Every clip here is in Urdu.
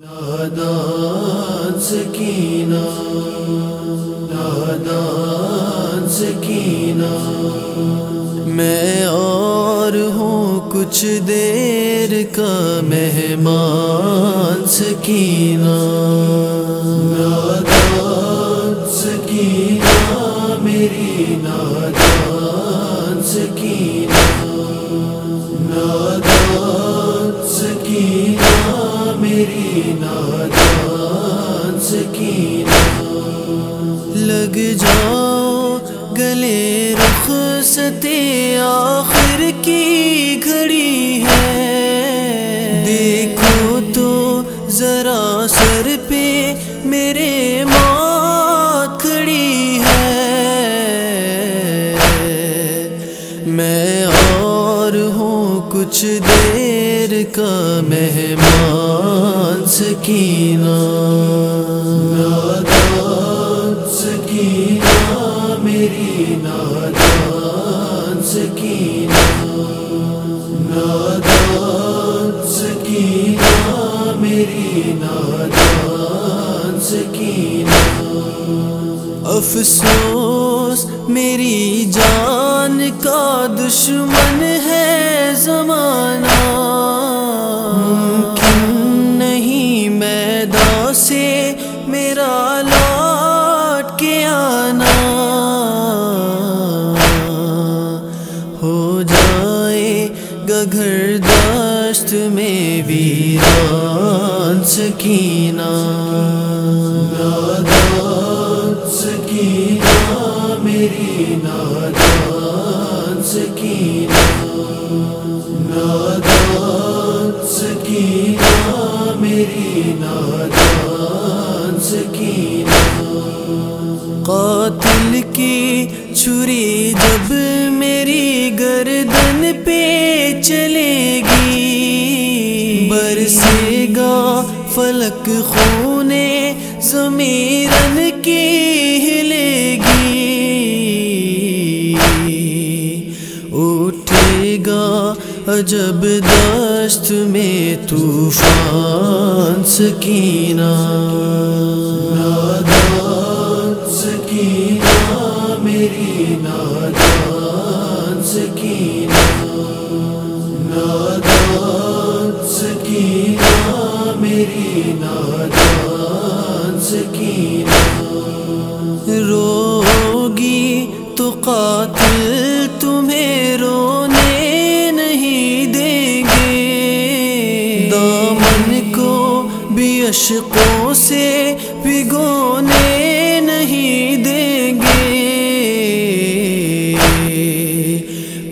نادان سکینہ نادان سکینہ۔ میں اور ہوں کچھ دیر کا مہمان سکینہ۔ نادان سکینہ، میری نادان رخ آخر کی گھڑی ہے۔ دیکھو تو ذرا سر پہ میرے موت کھڑی ہے۔ میں اور ہوں کچھ دیر کا مہمان سکینہ۔ نادان سکینہ میری نادان۔ سکینہ نادان سکینہ میری نادان سکینہ۔ افسوس میری جان کا دشمن ہے زمانہ۔ گھر داشت میں ویران سکینہ۔ نادان سکینہ میری نادان سکینہ۔ نادان سکینہ میری نادان سکینہ۔ قاتل کی چھری جب میری چلے گی۔ برسے گا فلک خونے زمیرن کی ہلے گی۔ اٹھے گا عجب دشت میں طوفان سکینہ۔ نادان سکینہ، میری نادان سکینہ۔ سکینہ روگی تو قاتل تمہیں رونے نہیں دیں گے۔ دامن کو بھی اشقوں سے بھگونے نہیں دیں گے۔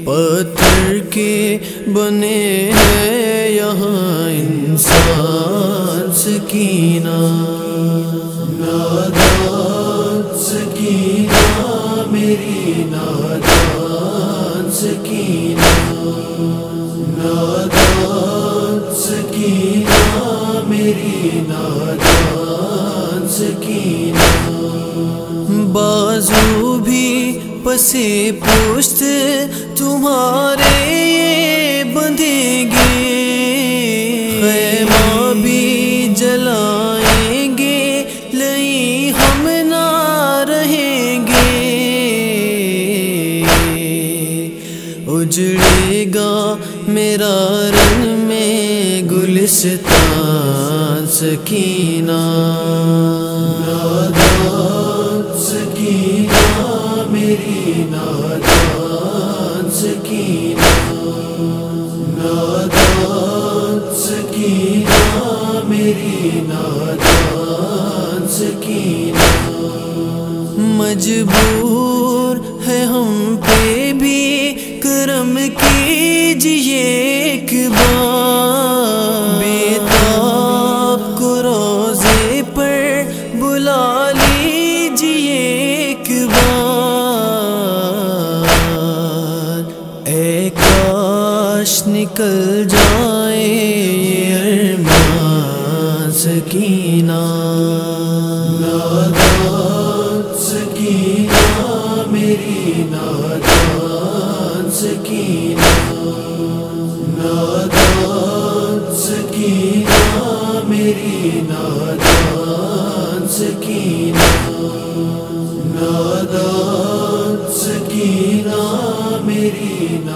پتھر کے بنے ہیں یہاں انسان۔ سکینہ نادان سکینہ، میری نادان سکینہ۔ نادان سکینہ، میری نادان سکینہ۔ بازو بھی پسے پوشت، تمہارے یہ بندھیں گے میرا رن میں گلستان سکینہ۔ نادان سکینہ میری نادان سکینہ۔ نادان سکینہ میری نادان سکینہ۔ مجبور ہے ہم پہ بھی کرم کیجیے ایک بار بیتاب کو روزے پر بلا لیجیے ایک بار۔ اے کاش نکل جائے یہ ارمان سکینہ۔ سکینہ، میری نادان سکینہ۔ نادان سکینہ میری نادان سکینہ نادان سکینہ میری نادان